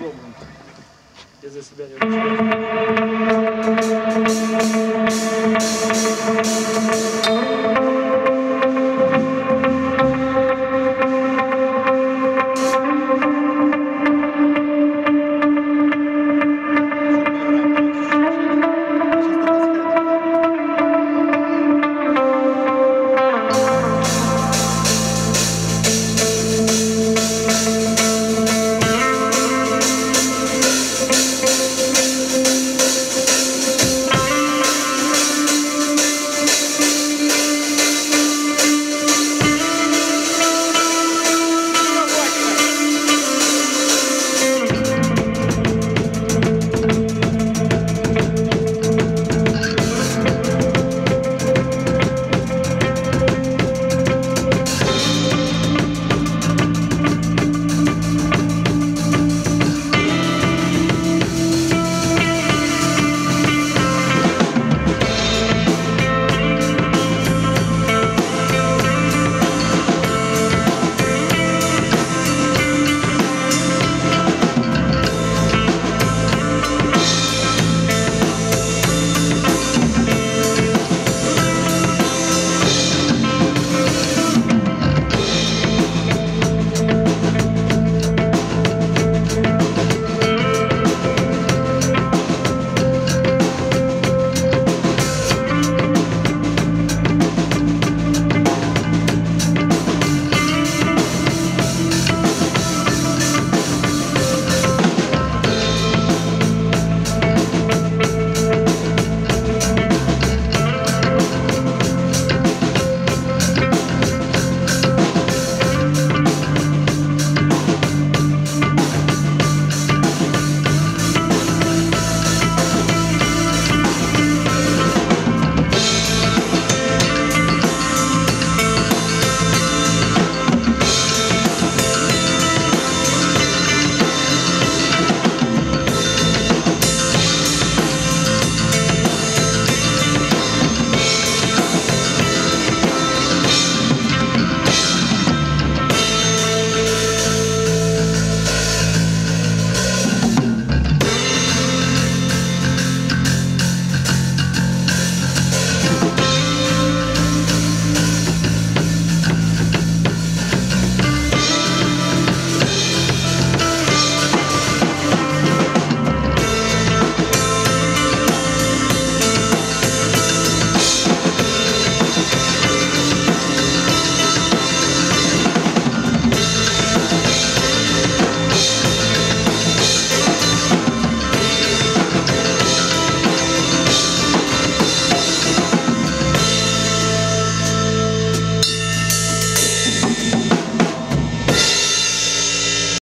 дипломом. Я за себя не ручаюсь.